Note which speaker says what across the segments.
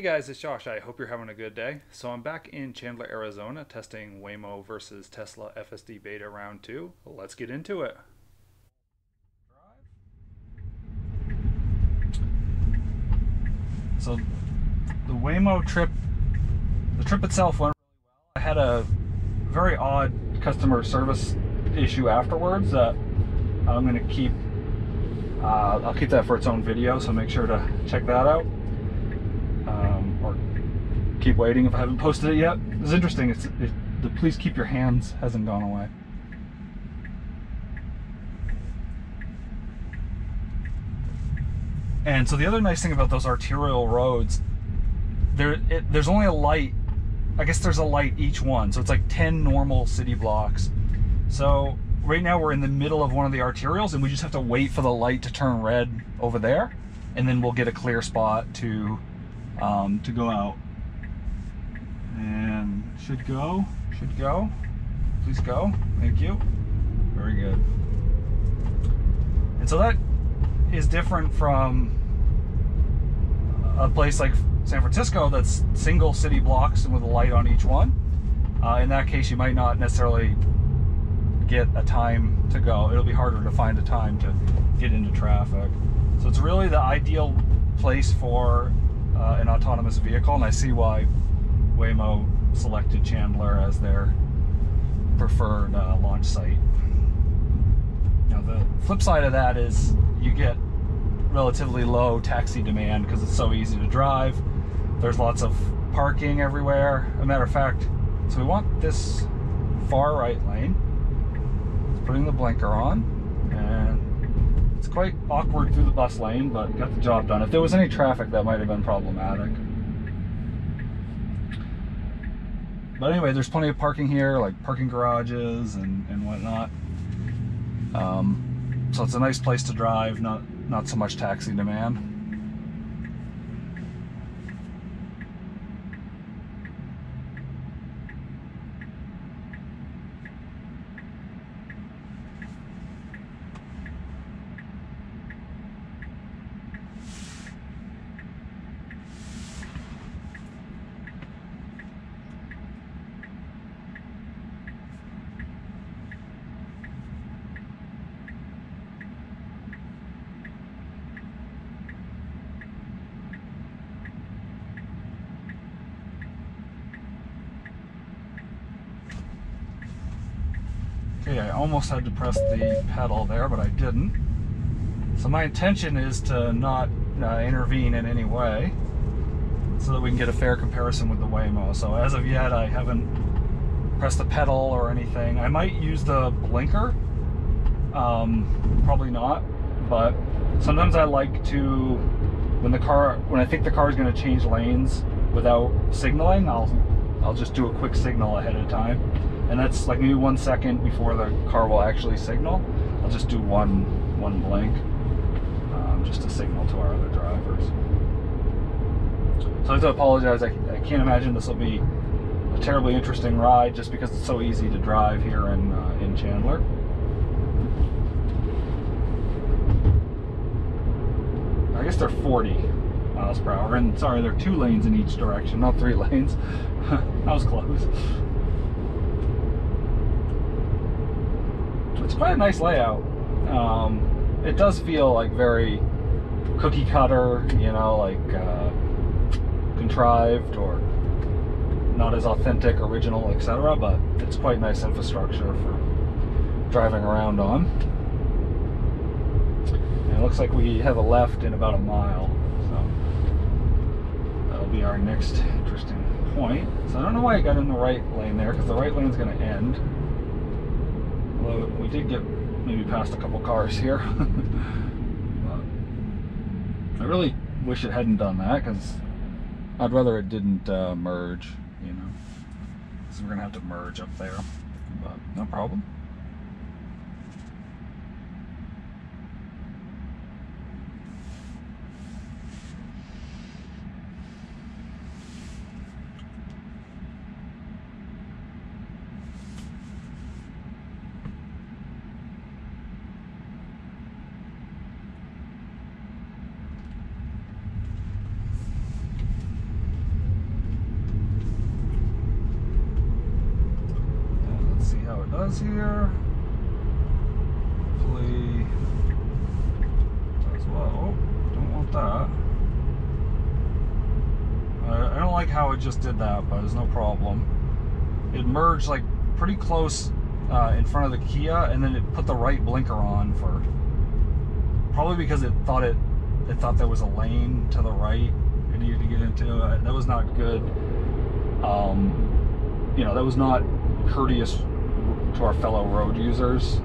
Speaker 1: Hey guys, it's Josh. I hope you're having a good day. So I'm back in Chandler, Arizona, testing Waymo versus Tesla FSD Beta Round 2. Let's get into it. So the Waymo trip, the trip itself went really well. I had a very odd customer service issue afterwards that I'm going to keep, uh, I'll keep that for its own video, so make sure to check that out keep waiting if I haven't posted it yet. It's interesting. It's it, the please keep your hands hasn't gone away. And so the other nice thing about those arterial roads, there it, there's only a light. I guess there's a light each one, so it's like 10 normal city blocks. So right now we're in the middle of one of the arterials, and we just have to wait for the light to turn red over there, and then we'll get a clear spot to um, to go out and should go, should go. Please go. Thank you. Very good. And so that is different from a place like San Francisco that's single city blocks and with a light on each one. Uh, in that case, you might not necessarily get a time to go. It'll be harder to find a time to get into traffic. So it's really the ideal place for uh, an autonomous vehicle, and I see why Waymo selected Chandler as their preferred uh, launch site. Now the flip side of that is you get relatively low taxi demand because it's so easy to drive. There's lots of parking everywhere. a matter of fact, so we want this far right lane. It's putting the blinker on and it's quite awkward through the bus lane, but got the job done. If there was any traffic, that might have been problematic. But anyway, there's plenty of parking here, like parking garages and, and whatnot. Um, so it's a nice place to drive, not, not so much taxi demand. Okay, I almost had to press the pedal there, but I didn't. So my intention is to not uh, intervene in any way so that we can get a fair comparison with the Waymo. So as of yet, I haven't pressed the pedal or anything. I might use the blinker, um, probably not, but sometimes I like to, when the car, when I think the car is going to change lanes without signaling, I'll, I'll just do a quick signal ahead of time and that's like maybe one second before the car will actually signal. I'll just do one one blink um, just to signal to our other drivers. So I have to apologize. I, I can't imagine this will be a terribly interesting ride just because it's so easy to drive here in uh, in Chandler. I guess they're 40 miles per hour, and sorry, there are two lanes in each direction, not three lanes. that was close. it's quite a nice layout. Um, it does feel like very cookie cutter, you know, like uh, contrived or not as authentic, original, etc. But it's quite nice infrastructure for driving around on. And it looks like we have a left in about a mile, so that'll be our next interesting point. So I don't know why I got in the right lane there, because the right lane's going to end. Although we did get maybe past a couple cars here. I really wish it hadn't done that because I'd rather it didn't uh, merge, you know. So we're going to have to merge up there, but no problem. Here. Hopefully does well. Oh, don't want that. I don't like how it just did that, but there's no problem. It merged like pretty close uh, in front of the Kia, and then it put the right blinker on for probably because it thought it it thought there was a lane to the right it needed to get into. Uh, that was not good. Um, you know, that was not courteous to our fellow road users.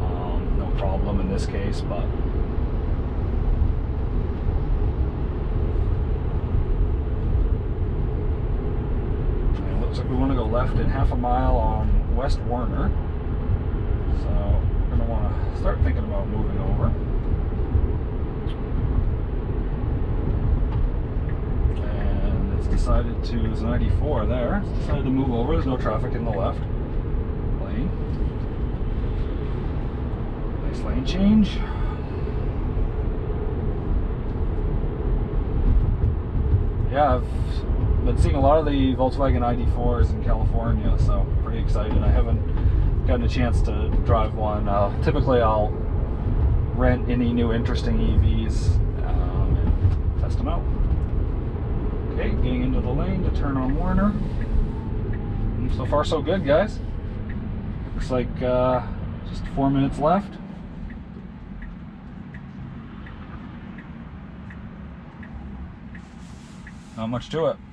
Speaker 1: Um, no problem in this case, but. it looks like we want to go left in half a mile on West Warner. So we're going to want to start thinking about moving over. And it's decided to, it's 94 there. Decided to move over. There's no traffic in the left lane. Nice lane change. Yeah, I've been seeing a lot of the Volkswagen ID4s in California, so pretty excited. I haven't gotten a chance to drive one. Uh, typically, I'll rent any new interesting EVs um, and test them out. Okay, getting into the lane to turn on Warner. So far, so good, guys. Looks like uh, just four minutes left. Not much to it.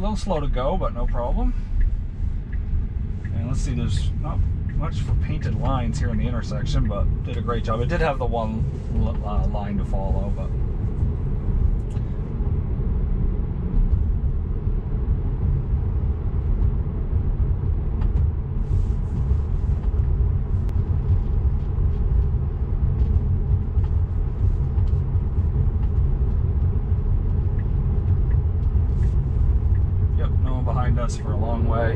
Speaker 1: A little slow to go, but no problem. And let's see, there's not much for painted lines here in the intersection, but did a great job. It did have the one uh, line to follow, but Yep, no one behind us for a way.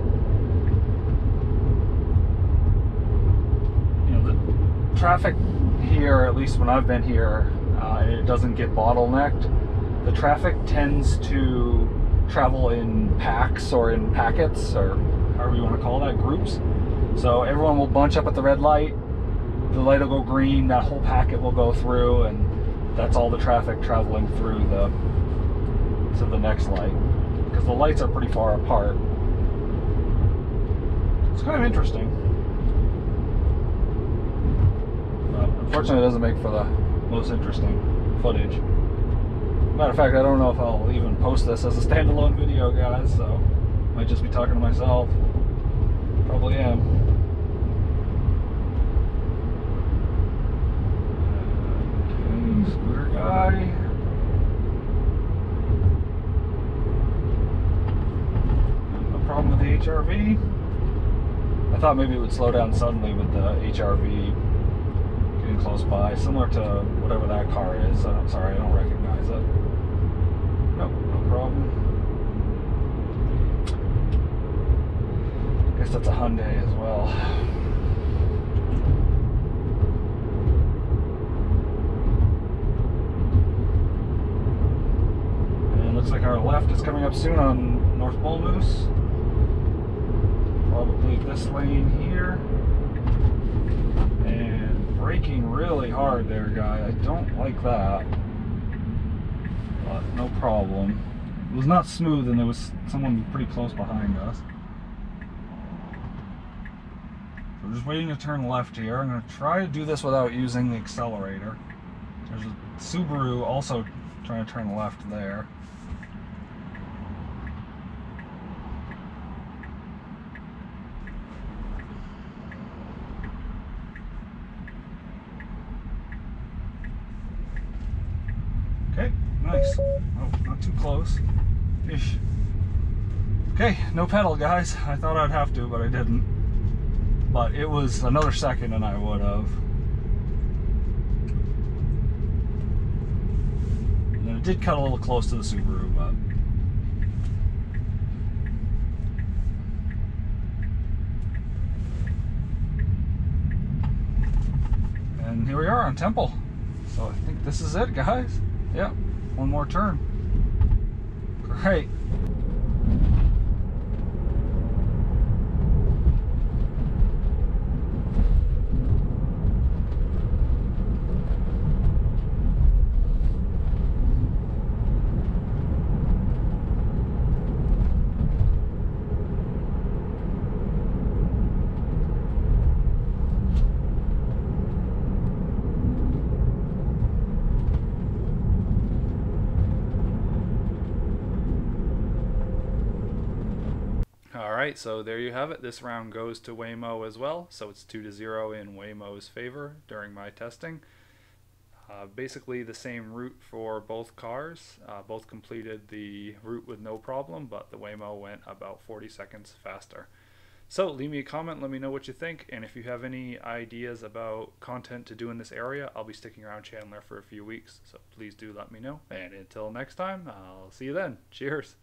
Speaker 1: You know, the traffic here, at least when I've been here, uh, it doesn't get bottlenecked. The traffic tends to travel in packs or in packets or however you want to call that, groups. So everyone will bunch up at the red light. The light will go green, that whole packet will go through, and that's all the traffic traveling through the to the next light because the lights are pretty far apart. It's kind of interesting. But unfortunately, it doesn't make for the most interesting footage. Matter of fact, I don't know if I'll even post this as a standalone video, guys, so might just be talking to myself. Probably am. Scooter guy. No problem with the HRV. I thought maybe it would slow down suddenly with the HRV getting close by, similar to whatever that car is. Uh, I'm sorry, I don't recognize it. Nope, no problem. Guess that's a Hyundai as well. And looks like our left is coming up soon on North Bull Moose. Probably this lane here. And braking really hard there, guy. I don't like that. But no problem. It was not smooth and there was someone pretty close behind us. So we're just waiting to turn left here. I'm going to try to do this without using the accelerator. There's a Subaru also trying to turn left there. Oh, not too close. Okay, no pedal, guys. I thought I'd have to, but I didn't. But it was another second and I would have. And it did cut a little close to the Subaru, but. And here we are on Temple. So I think this is it, guys. Yep, one more turn. Great. All right, so there you have it. This round goes to Waymo as well, so it's 2 to 0 in Waymo's favor during my testing. Uh, basically the same route for both cars. Uh, both completed the route with no problem, but the Waymo went about 40 seconds faster. So leave me a comment, let me know what you think, and if you have any ideas about content to do in this area, I'll be sticking around Chandler for a few weeks, so please do let me know. And until next time, I'll see you then. Cheers.